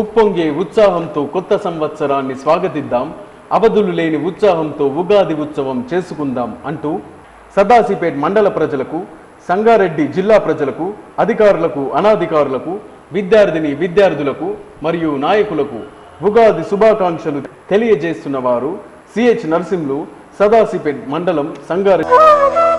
ఉప్పొంగే ఉత్సాహంతో కొత్త సంవత్సరాన్ని స్వాగతిద్దాం. అవధులు లేని ఉత్సాహంతో ఉగాది ఉత్సవం చేసుకుందాం అంటూ సదాశిపేట్ మండల ప్రజలకు సంగారెడ్డి జిల్లా ప్రజలకు అధికారులకు అనాధికారులకు విద్యార్థిని విద్యార్థులకు మరియు నాయకులకు ఉగాది శుభాకాంక్షలు తెలియజేస్తున్న వారు సిహెచ్ నర్సింహులు సదాశిపేట్ మండలం సంగారెడ్డి.